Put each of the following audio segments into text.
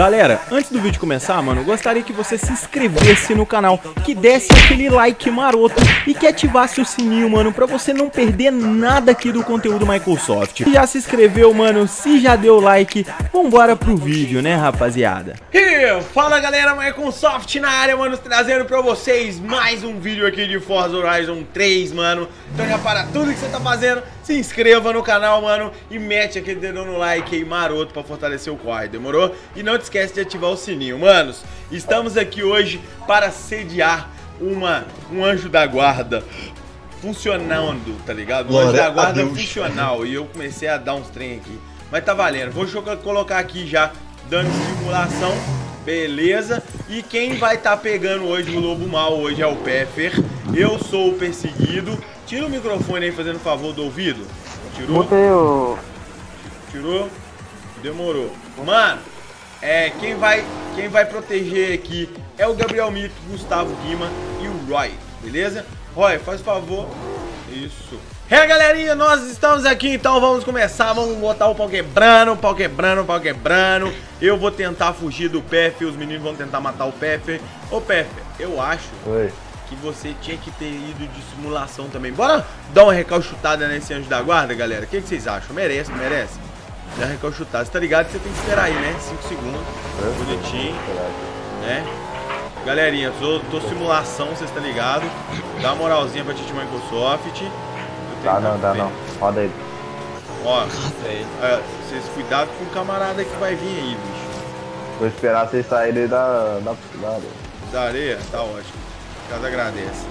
Galera, antes do vídeo começar, mano, gostaria que você se inscrevesse no canal, que desse aquele like maroto e que ativasse o sininho, mano, pra você não perder nada aqui do conteúdo Microsoft. Se já se inscreveu, mano, se já deu like, vambora pro vídeo, né, rapaziada? E fala galera, Microsoft na área, mano, trazendo pra vocês mais um vídeo aqui de Forza Horizon 3, mano. Então já para tudo que você tá fazendo, se inscreva no canal, mano, e mete aquele dedão no like aí maroto pra fortalecer o corre, demorou? E não te esquece de ativar o sininho. Manos, estamos aqui hoje para sediar uma, um anjo da guarda funcionando, tá ligado? O anjo da guarda funcional. E eu comecei a dar uns trem aqui. Mas tá valendo. Vou colocar aqui já, dando simulação. Beleza? E quem vai estar pegando hoje o Lobo Mal hoje é o Peffer. Eu sou o perseguido. Tira o microfone aí, fazendo favor do ouvido. Tirou? Botei o. Tirou? Demorou. Mano, é, quem vai, quem vai proteger aqui é o Gabriel Mito, Gustavo Guima e o Roy, beleza? Roy, faz favor. Isso. É, galerinha, nós estamos aqui, então vamos começar. Vamos botar o pau quebrando, pau quebrando, pau quebrando. Eu vou tentar fugir do Peffer, os meninos vão tentar matar o Peffer. Ô, Peffer, eu acho Oi. que você tinha que ter ido de simulação também. Bora dar uma recalchutada nesse anjo da guarda, galera? O que, que vocês acham? Merece, merece? Dá uma recalchutada. Você tá ligado que você tem que esperar aí, né? 5 segundos. Bonitinho, né? Galerinha, tô, tô simulação, vocês tá ligado? Dá uma moralzinha pra Titi Microsoft. Dá não, dá não. Roda aí. Ó, é, vocês cuidado com o camarada que vai vir aí, bicho. Vou esperar vocês saírem da. da. da. Da areia? Tá ótimo. Casa agradece.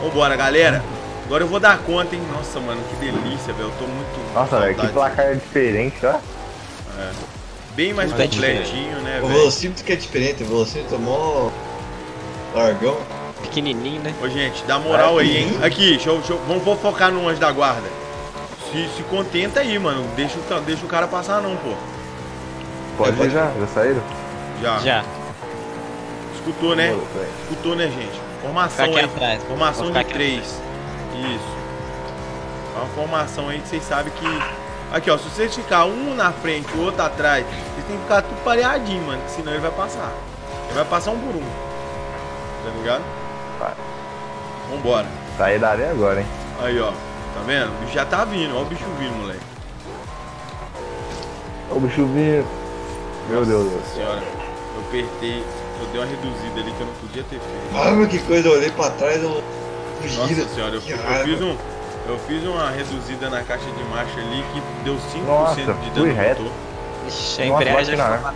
Vambora, galera. Agora eu vou dar conta, hein? Nossa, mano, que delícia, velho. Eu tô muito. Nossa, velho, que placar diferente, ó. Bem mais Tá completinho, né, O velho? velocímetro que é diferente, o velocímetro mó largão. pequenininho, né? Ô, gente, dá moral aí, hein? Aqui, deixa eu, deixa eu- vamos vou focar no anjo da guarda. Se, se contenta aí, mano. Deixa o, deixa o cara passar, não, pô. Pode É, ir já? Já saíram? Já. Já. Escutou, né? Escutou, né, gente? Formação aí. atrás. Formação de três. Isso. É uma formação aí que vocês sabem que. Aqui, ó. Se vocês ficar um na frente e o outro atrás, vocês têm que ficar tudo pareadinho, mano. que Senão ele vai passar. Ele vai passar um por um. Tá ligado? Vai. Vambora. Saí da área agora, hein? Aí, ó. Tá vendo? O bicho já tá vindo. Ó o bicho vindo, moleque. Ô, bicho vindo. Meu Nossa Deus do céu. senhora. Eu apertei. Eu dei uma reduzida ali que eu não podia ter feito. Ah, que coisa, eu olhei pra trás, eu Nossa senhora, eu, eu fiz um. Eu fiz uma reduzida na caixa de marcha ali que deu 5% Nossa, de dano no reto. motor. Ixi, a Nossa, embreagem já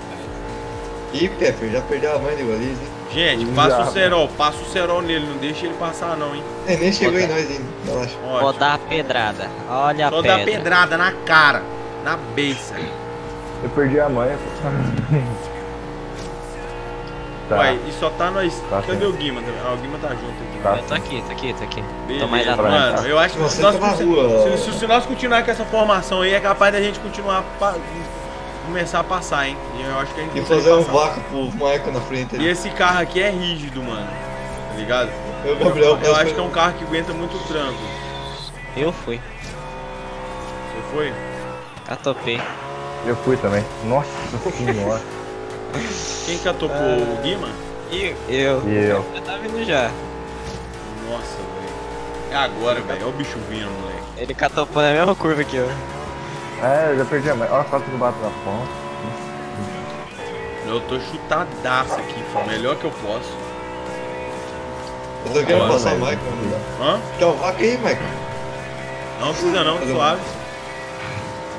Ih, Pepper, já perdeu a mãe do Goliz, hein? Gente, Já, passa o né? cerol, passa o cerol nele, não deixa ele passar não, hein? É, nem chegou Bota. em nós ainda, relaxa. Vou Ótimo. dar a pedrada. Olha a Só pedra. dá pedrada na cara, na beiça. Eu perdi a mãe, pô. Tá. Uai, e só tá nós. Tá Cadê o Guima? Ah, o Guima tá junto aqui. Tá. Eu tô aqui, tô aqui, tô aqui. Beleza, Tô mais atrás. mano, eu acho que Você nós, tá se, rua. se, se nós continuar com essa formação aí, é capaz da gente continuar pa- começar a passar, hein? E eu acho que a gente E fazer um vácuo pro Michael na frente E ali. esse carro aqui é rígido, mano. Tá ligado? Eu, Gabriel, Eu acho que é um carro que aguenta muito tranco. Eu fui. Você foi? Catopei. Eu fui também. Nossa senhora. Quem que atopou? Ah. O Guima? Eu. Eu? Já tá vindo já. Nossa, velho. É agora, velho. Olha o bicho vindo, moleque. Ele catopou na mesma curva que eu. É, eu já perdi a mãe. Ó, quase que eu bato na ponta. Eu tô chutadaço aqui, filho. Melhor que eu posso. Eu tô querendo Bora, passar o. Michael. né? Hã? Quer o vaca aí, Michael? Não precisa não, suave.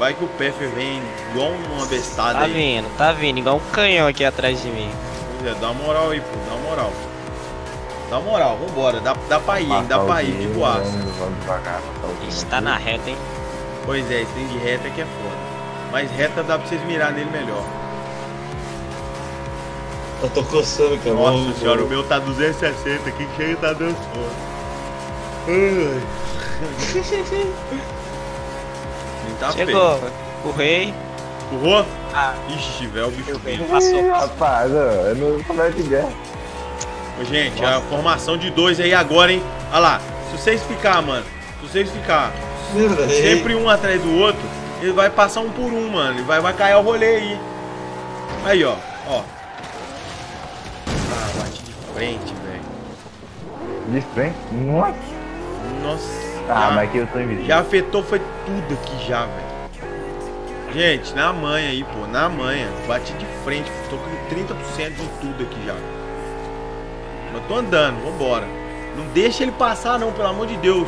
Vai que o Peffer vem igual uma bestada Tá aí. vindo, tá vindo, igual um canhão aqui atrás de mim. Pois é, dá uma moral aí, pô. Dá uma moral. Dá uma moral, vambora. Dá, dá pra ir, hein? Dá pra ir de boaça. Guima Ixi, tá na reta, hein? Pois é, esse trem de reta é que é foda. Mas reta dá pra vocês mirar nele melhor. Eu tô coçando, cara. Nossa senhora, o meu tá 260 aqui, que chega tá dando sono. Nem tá Chegou. feio. O rei. Empurrou? Ah, Ixi, velho, o bicho vindo. passou. Ih, rapaz, eu não começo de guerra. Ô, gente, a formação de dois aí agora, hein? Olha lá, se vocês ficar, mano, se vocês ficar sempre um atrás do outro, ele vai passar um por um, mano. Ele vai, vai cair o rolê aí. Aí, ó. Ó. Ah, bati de frente, velho. De frente? Nossa. Nossa. Ah, já, mas aqui eu tô invisível. já afetou, foi tudo aqui já, velho. Gente, na manha aí, pô, na manha. Bati de frente, tô com 30% de tudo aqui já. Mas tô andando, vambora. Não deixa ele passar não, pelo amor de Deus.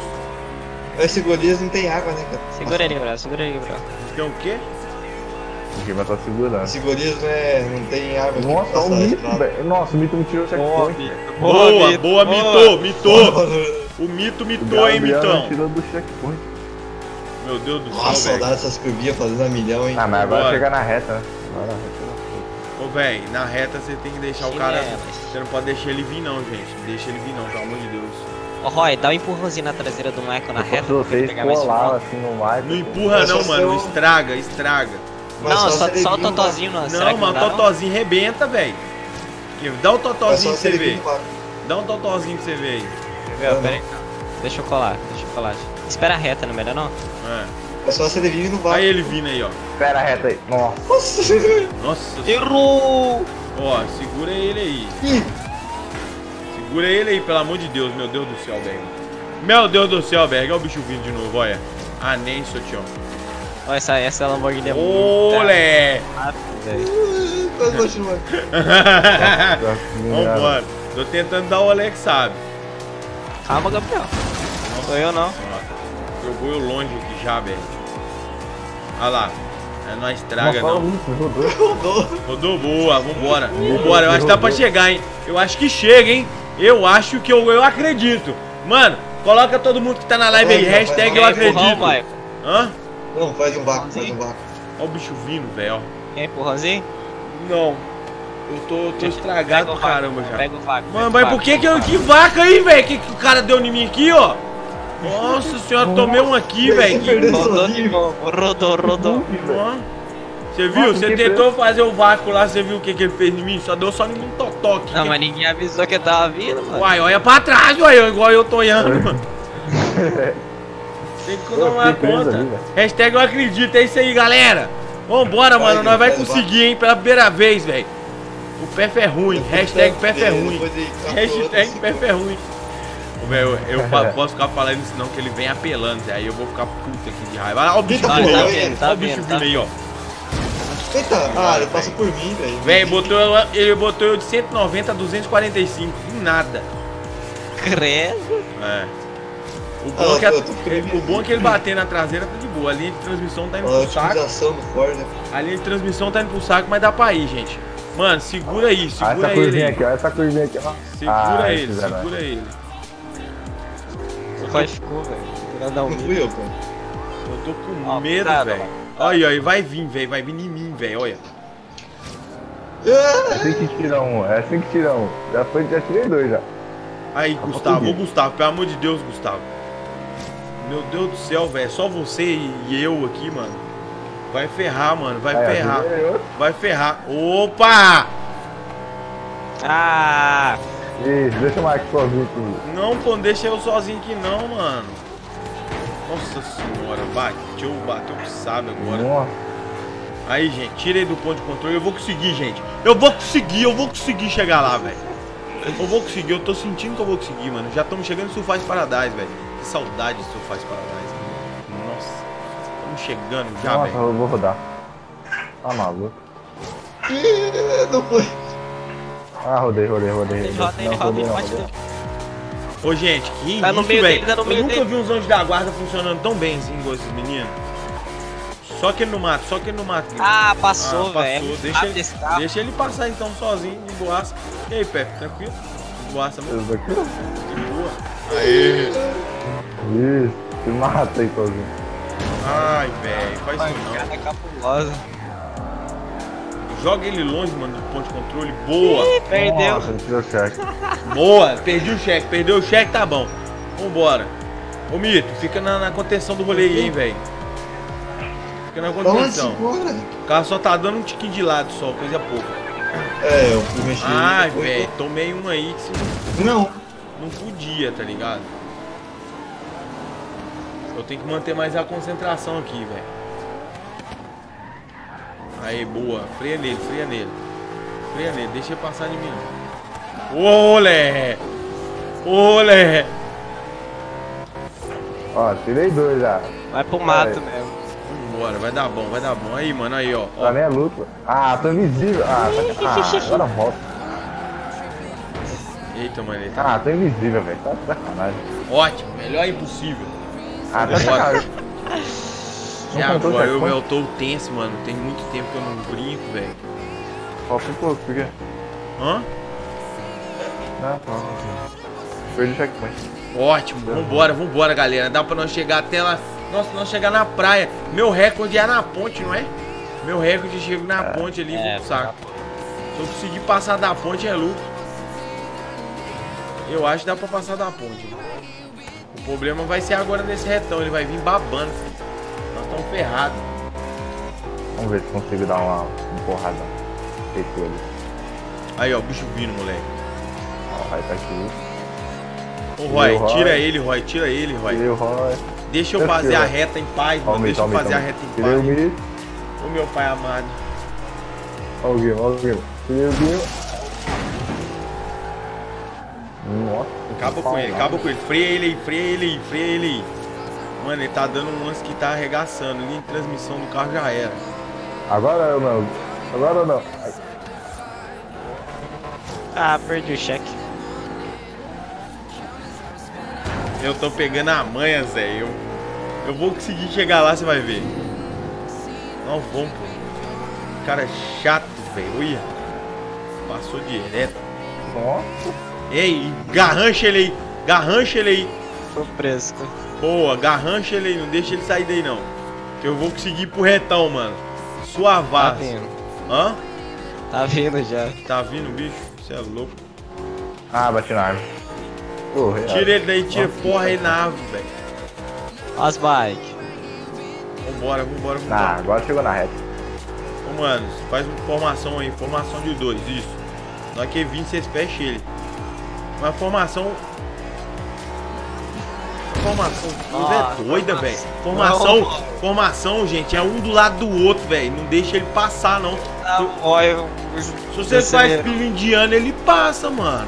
Esse Golias não tem água, né, cara? Segura ele, bro. Segura ele, bro. Tem o quê? Aqui vai estar segurando. Esse Golias não, é, não tem água. Nossa, o mito, velho. Nossa, o mito me tirou o checkpoint. Boa, boa, mitou, mitou. Nossa, O mito O mitou, hein, mitão. tirou do checkpoint. Meu Deus do Nossa, céu, velho. saudade dessas curvinhas fazendo a milhão, hein? Ah, mas agora Bora. chegar na reta, né? Agora na reta. Ô, velho, na reta você tem que deixar o cara. Chinelas. Você não pode deixar ele vir, não, gente. Deixa ele vir, não, pelo amor de Deus. Ô, Roy, dá um empurrãozinho na traseira do Michael na Se reta. vocês pegar mais colar um assim no mar. Não empurra, Mas não, mano. seu- Estraga, estraga. Mas um Não, só, só o totozinho, não. Será Não, mano, não? totozinho rebenta, velho. Dá um vácuo. Mas totozinho pra você ver. Dá um totozinho pra você ver aí. Viu? Pera aí. Deixa eu colar, deixa eu colar. Espera a reta, não é melhor não? É. É só se ele vir no vácuo. Aí ele vindo aí, ó. Espera a reta aí. Nossa. Nossa. Errou! Ó, segura ele aí. Ih. Segura ele aí, pelo amor de Deus. Meu Deus do céu, velho. Meu Deus do céu, velho. Olha o bicho vindo de novo, olha. Ah, nem isso, tio. Ó, essa, essa Lamborghini é Olé! continua. Nossa, Vambora. Tô tentando dar o Alex, sabe? Calma, Gabriel. Não sou eu, não. Jogou eu longe aqui já, velho. Olha lá. É, não estraga, Nossa, não. rodou. Rodou boa, vambora. Vambora, eu acho que dá pra chegar, hein? Eu acho que chega, hein? Eu acho que eu, eu acredito. Mano, coloca todo mundo que tá na live aí, hashtag eu acredito. Michael? Hã? Não, faz um vácuo, faz um vácuo. Olha o bicho vindo, velho. Quer empurrãozinho? Não. Eu tô, tô estragado pra caramba já. Pega o vácuo. Mano, mas por que que eu... Que vaca aí, velho? Que, que o cara deu em mim aqui, ó? Nossa senhora, tomei um aqui, velho. que- Rodou de sozinho. novo, rodou, rodou. Você viu? Você que tentou fazer o vácuo lá, você viu o que, que ele fez em mim? Só deu só um totoque. Não, mas ninguém avisou que eu tava vindo, mano. Uai, olha pra trás, uai, igual eu tô olhando, mano. Tem que tomar conta. ali. Hashtag eu acredito, é isso aí, galera. Vambora, Vai, mano, nós vai conseguir, hein, pela primeira vez, velho. O PF é ruim, hashtag PF é ruim. Hashtag PF é ruim. Eu, eu posso ficar falando isso não, que ele vem apelando, aí eu vou ficar puto aqui de raiva. Olha o bicho Eita, vindo porra, aí, ó. tá Olha o bicho vendo, vindo tá aí, ó. Eita, ah, ele passa por mim, velho. Velho, botou, ele botou eu de 190 a 245, do nada. Credo. É. O Ah, bom, é que a- o bom é que ele bater na traseira tá de boa. A linha de transmissão tá indo Olha a pro saco. do Ford, né? A linha de transmissão tá indo pro saco, mas dá pra ir, gente. Mano, segura aí, Olha segura essa ele curvinha aqui, olha essa curvinha aqui, ó. Segura Ah, ele, segura ele. O Roy ficou, velho. Não fui eu, pô. Eu tô com Ó, medo, velho. Olha aí, vai vir, velho. Vai vir em mim, velho. Olha. Ah, É assim que tira um, é assim que tira um. Já, foi, já tirei dois já. Aí, pra Gustavo. Ô. Gustavo, pelo amor de Deus, Gustavo. Meu Deus do céu, velho. Só você e eu aqui, mano. Vai ferrar, mano. Vai Aí, ferrar. tirei. Vai ferrar. Opa! Ah! Isso, deixa o Marcos sozinho aqui. Não, pô, deixa eu sozinho aqui não, mano. Nossa senhora, bateu, bateu que sabe agora. Nossa, Aí, gente, tira ele do ponto de controle. Eu vou conseguir, gente. Eu vou conseguir, eu vou conseguir chegar lá, velho. Eu vou conseguir, eu tô sentindo que eu vou conseguir, mano. Já estamos chegando em Surfaz Paradise, velho. Que saudade de Surfaz Paradise. Estamos chegando já, nossa, velho. eu vou rodar. Tá maluco. não foi. Ah, rodei, rodei, rodei. Ele roda, ele Não, roda, ele não, bate dele. Ô, gente, que Tá no isso, meio velho. tá no Eu nunca dele. vi uns anjos da guarda funcionando tão bem assim, igual esses meninos. Só que ele no mato, só que ele no mato. Ah, passou, Ah, velho. passou. Deixa ele, deixa ele passar então sozinho, de boaça. E aí, Pepe, tranquilo? De boaça mesmo? De boa. Aê. Isso, mata aí sozinho. Ai, velho, faz isso não. Pancada cabulosa. Joga ele longe, mano, do ponto de controle. Boa. Perdeu. Nossa, o cheque. Boa. Perdi o cheque. Perdeu o cheque, tá bom. Vambora. Ô, Mito, fica na, na contenção do rolê aí, hein, velho. Fica na contenção. O carro só tá dando um tiquinho de lado só, coisa pouca. É, eu fui mexer. Ai, velho, tomei um aí que se Não. não podia, tá ligado? Eu tenho que manter mais a concentração aqui, velho. Aí, boa. Freia nele, freia nele. Freia nele, deixa ele passar de mim. Olé! Olé! Ó, tirei dois já. Vai pro mato É. mesmo. Vambora, vai dar bom, vai dar bom. Aí, mano, aí, ó. ó. Pra mim é luta. Ah, tô invisível. Ah, tá... ah agora volta. Eita, mano, ele tá Ah, tô invisível, velho. Tá de sacanagem. ótimo, melhor impossível. Ah, tá sacanagem. E agora eu, checkpoint? eu tô tenso, mano. Tem muito tempo que eu não brinco, velho. Falta um pouco, por quê? Hã? Não, não. Perdi o checkpoint. Ótimo, vambora, vambora, galera. Dá pra nós chegar até lá. Nossa, nós chegar na praia. Meu recorde é na ponte, não é? Meu recorde chego na ponte ali, é, vou pro saco. Se eu conseguir passar da ponte, é lucro. Eu acho que dá pra passar da ponte. O problema vai ser agora nesse retão. Ele vai vir babando. Nós estamos ferrados. Vamos ver se consigo dar uma, porrada. Feito ele. Aí, ó, o bicho vindo, moleque. Ó, vai tá aqui. Ô, Roy, Roy. tira ele, Roy. Tira ele, Roy. Tirei o Roy. Deixa eu Eu fazer tiro. a reta em paz, mano. Deixa eu fazer a reta em Tirei o paz. Ô, meu pai amado. Ó o Guilherme, ó o Guilherme. Tirei o Guilherme. Nossa. Acaba com ele, acaba com ele. Freia ele aí, freia ele aí, freia ele aí. Mano, ele tá dando um lance que tá arregaçando. Linha de transmissão do carro já era. Agora eu não. Agora eu não. Ah, perdi o cheque. Eu tô pegando a manha, Zé. Eu, eu vou conseguir chegar lá, você vai ver. Não vamos, pô. Cara chato, velho. Olha. Passou direto. Nossa. Ei, garrancha ele aí. Garrancha ele aí. Tô fresco. Boa, garrancha ele aí. Não deixa ele sair daí, não. Que eu vou conseguir ir pro retão, mano. Tá Suavaz. vindo. Hã? Tá vindo já. Tá vindo, bicho? Você é louco. Ah, bati na árvore. Porra, Tira ele daí, tira porra aí na árvore, velho. Ó as bikes. Vambora, vambora, vambora. Ah, agora chegou na reta. Ô, mano, faz uma formação aí, formação de dois, isso. Na hora que vir, vocês fecham ele. Uma formação. Formação. Ah, é doida, velho. Formação, Não. formação, gente, é um do lado do outro, velho. Não deixa ele passar, não. Não, ó, eu... Se você faz filho indiano, ele passa, mano.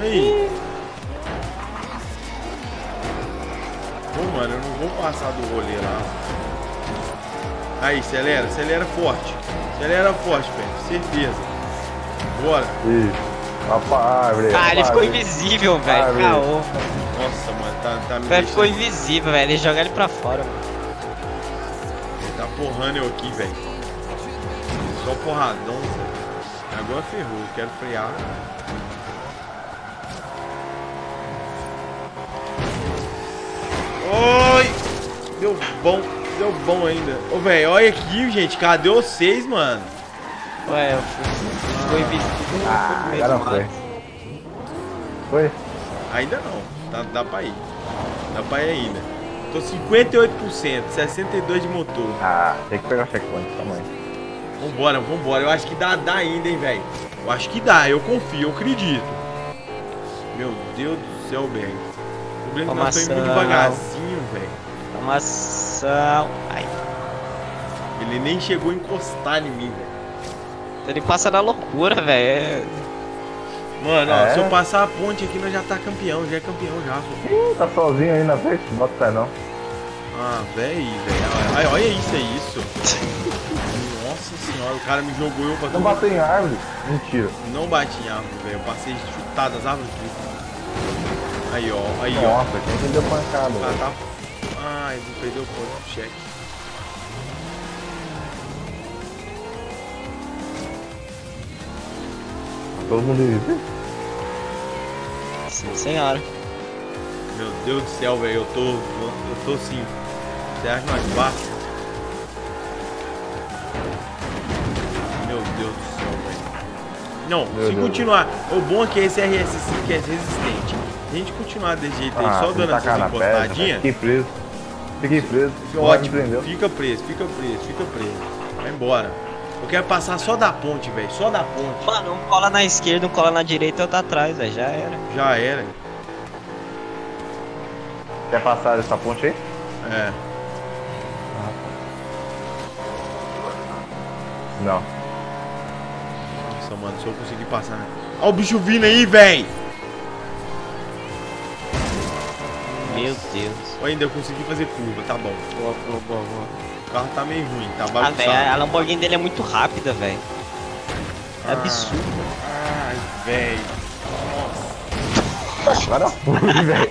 Aí. Pô, mano, eu não vou passar do rolê lá. Aí, acelera, acelera forte. Acelera forte, velho. Certeza. Bora. Isso. Opa, árvore. Ah, ele ficou árvore. invisível, velho. Árvore. Caô. Nossa, mano, tá, tá me velho ficou invisível, velho. Ele joga ele pra fora, mano. Ele tá porrando eu aqui, velho. Só porradão, velho. Agora ferrou, quero frear. Oi! Deu bom, deu bom ainda. Ô, velho, olha aqui, gente. Cadê vocês, mano? Ué, eu fui... Ficou invisível. Ah, meio agora do foi. Foi? Ainda não. Dá, dá pra ir. Dá pra ir ainda. Tô 58%, 62% de motor. Ah, tem que pegar o checkpoint também. Vambora, vambora. Eu acho que dá, dá ainda, hein, velho. Eu acho que dá, eu confio, eu acredito. Meu Deus do céu, velho. O problema é que nós estamos indo devagarzinho, velho. Formação. Ai. Ele nem chegou a encostar em mim, velho. Ele passa na loucura, velho. É- Mano, ó, É? se eu passar a ponte aqui, nós já tá campeão, já é campeão já, pô. Ih, tá sozinho aí na frente? Bota fé não. Ah, velho, velho. Olha isso, é isso. Nossa senhora, o cara me jogou eu pra Não bateu em árvore? Mentira. Não bati em árvore, velho. Eu passei chutado as árvores tudo. Aí, ó, aí, ó. Nossa, quem que deu pancada? Ah, tá. Ai, vou perder o ponto do cheque. Todo mundo invisível? Sim, senhora. Meu Deus do céu, velho. Eu tô. Eu tô sim. Você acha mais fácil? Meu Deus do céu, velho. Não, Meu se Deus. continuar. O bom é que esse RS5 é resistente. Se a gente continuar desse jeito aí, Ah, só dando essas pedra, encostadinhas. Fiquei preso. Fiquei preso. Ótimo, fica preso, fica preso, fica preso. Vai embora. Eu quero passar só da ponte, velho. Só da ponte. Mano, um cola na esquerda, um cola na direita e outro atrás, velho. Já era. Já era. Quer passar dessa ponte aí? É. Não. Nossa, mano, se eu conseguir passar. né? Ó o bicho vindo aí, véi! Meu Deus. Eu ainda consegui fazer curva, tá bom. Boa, boa, boa, boa. O carro tá meio ruim, tá Ah, bagunçado. velho, a Lamborghini dele é muito rápida, velho. É absurdo. Ai, véi. Agora foi, velho.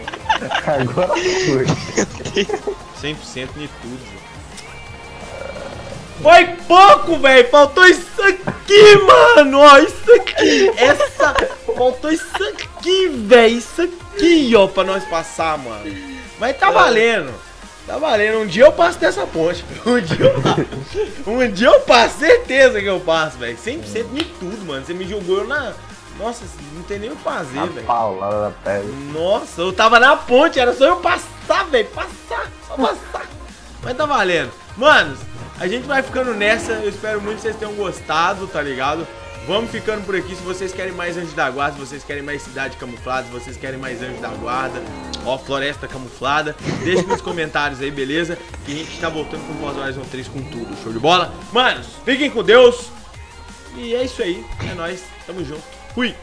Agora foi. 100% em tudo. Foi pouco, velho. Faltou isso aqui, mano. Ó, isso aqui. Essa. Faltou isso aqui, velho. Isso aqui, ó, pra nós passar, mano. Mas tá valendo. Tá valendo. Um dia eu passo dessa ponte. Um dia eu passo. Um dia eu passo. Certeza que eu passo, velho. 100% em tudo, mano. Você me jogou na. Nossa, não tem nem o que fazer, velho. paulada da pele. Nossa, eu tava na ponte, era só eu passar, velho. Passar, só passar. Mas tá valendo. Manos, a gente vai ficando nessa. Eu espero muito que vocês tenham gostado, tá ligado? Vamos ficando por aqui. Se vocês querem mais Anjos da Guarda, se vocês querem mais Cidade Camuflada, se vocês querem mais Anjos da Guarda, ó, Floresta Camuflada, deixe nos comentários aí, beleza? Que a gente tá voltando com Forza Horizon 3 com tudo. Show de bola? Manos, fiquem com Deus. E é isso aí. É nóis. Tamo junto. Fui.